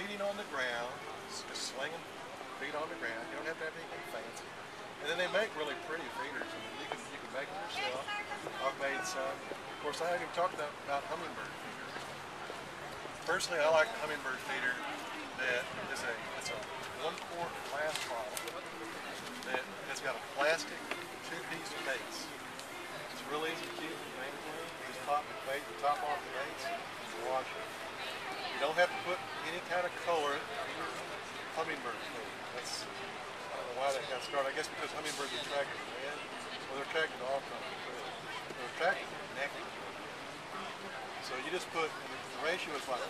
feeding on the ground, just slinging feed on the ground. You don't have to have anything fancy. And then they make really pretty feeders. I mean, you can you can make them yourself. I've made some. Of course, I haven't even talked about, about hummingbird feeders. Personally, I like the hummingbird feeder that is a it's a one quart glass bottle that has got a plastic two piece base. It's real easy to keep. You just pop the top off the base, and wash it. You don't have to put any kind of color in your hummingbird food. That's I don't know why that got started. I guess because hummingbirds are attracted to red. Well, they're attracted to all colors. too. They're attracted to nectar. So you just put, the ratio is like